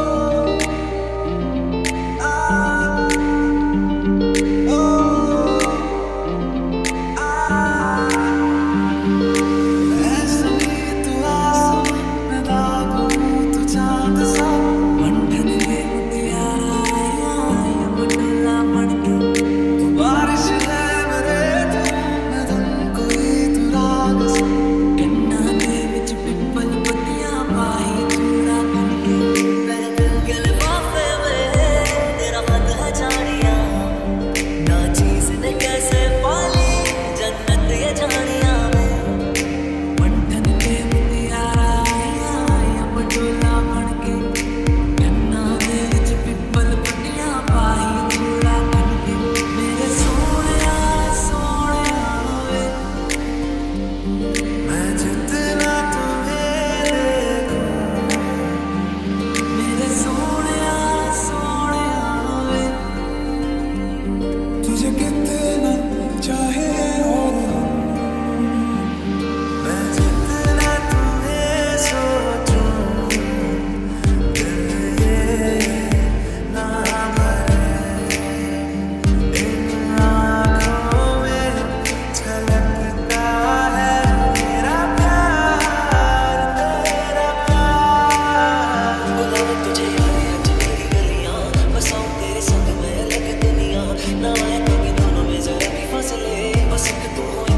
Oh. I get there. I'm see the.